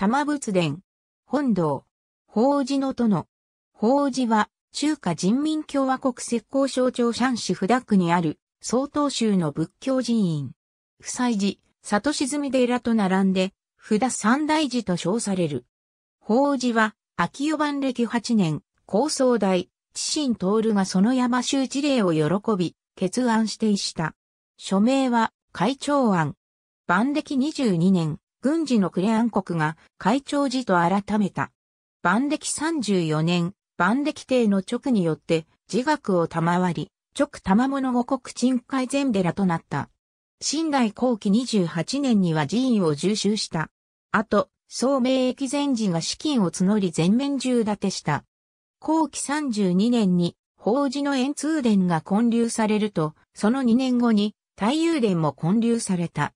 玉仏殿、本堂、法事の殿。法事は、中華人民共和国浙江省長山市布田区にある、曹洞宗の仏教寺院。不祭寺、里沈寺と並んで、布田三大寺と称される。法事は、秋代万暦8年、高僧大、知心徹がその山州事例を喜び、決案していした。署名は、会長案。万暦22年、軍事のクレアン国が会長寺と改めた。万暦34年、万暦帝の直によって自学を賜り、直賜物五国鎮海全寺となった。清代後期28年には寺院を重修した。あと、宋明駅前寺が資金を募り全面重立てした。後期32年に法事の円通殿が建立されると、その2年後に太遊殿も建立された。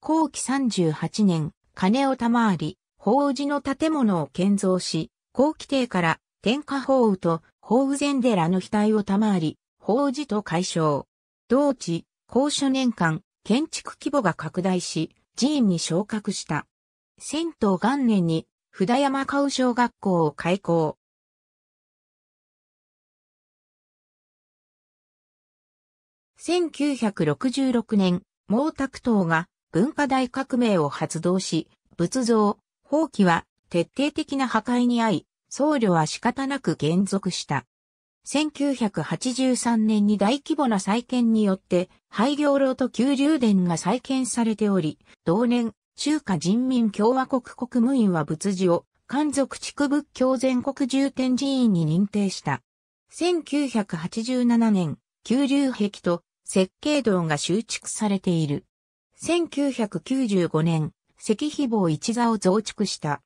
後期38年、金を賜り、法事の建物を建造し、後期帝から天下法雨と法雨禅寺の額を賜り、法事と解消。同地、高所年間、建築規模が拡大し、寺院に昇格した。仙東元年に、札山川小学校を開校。1966年、毛沢東が文化大革命を発動し、仏像、放棄は徹底的な破壊に遭い、僧侶は仕方なく減続した。1983年に大規模な再建によって、廃業楼と旧流殿が再建されており、同年、中華人民共和国国務院は仏寺を、漢族地区仏教全国重点寺院に認定した。1987年、旧流壁と設計道が修築されている。1995年、石碑坊一座を増築した。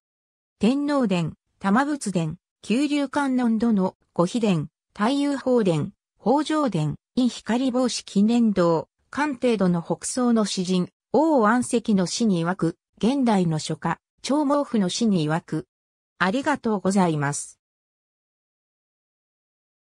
天皇殿、玉仏殿、九流観音殿、五秘殿、太遊法殿、法上殿、陰光帽子記念堂、官邸殿の北宋の詩人、王安石の詩に曰く、現代の書家、長毛府の詩に曰く。ありがとうございます。